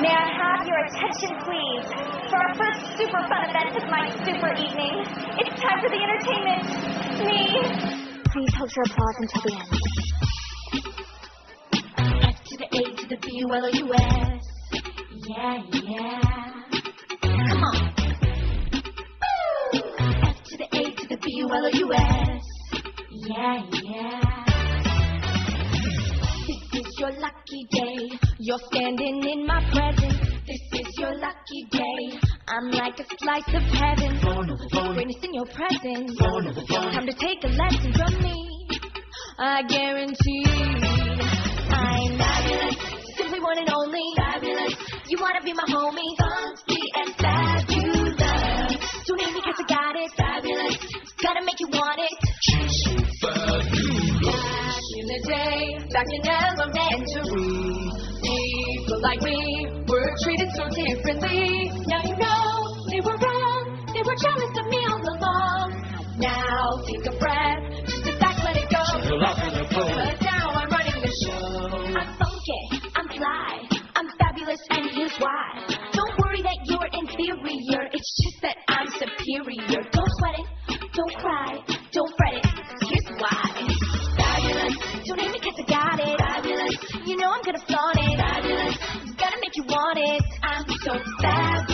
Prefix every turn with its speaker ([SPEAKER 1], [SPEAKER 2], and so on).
[SPEAKER 1] May I have your attention, please, for our first super fun event of my super evening? It's time for the entertainment. Me. Please hold your applause until the end. F to the A to the B U L U S. Yeah, yeah. Come on. F to the A to the B U L U S. Yeah, yeah. Your lucky day. You're standing in my presence. This is your lucky day. I'm like a slice of heaven. Greatness in your presence. Time to take a lesson from me. I guarantee I'm fabulous. Simply one and only. Fabulous. You wanna be my homie? Funky and fabulous. Don't name me 'cause I got it. Fabulous. Gotta make you want it. Day, back in elementary, people like me were treated so differently. Now you know they were wrong, they were jealous of me all along. Now take a breath, just sit back, let it go. But now I'm running the show. I'm funky, I'm fly, I'm fabulous, and here's why. So fabulous.